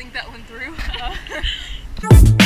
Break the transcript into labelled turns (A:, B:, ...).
A: think that one through.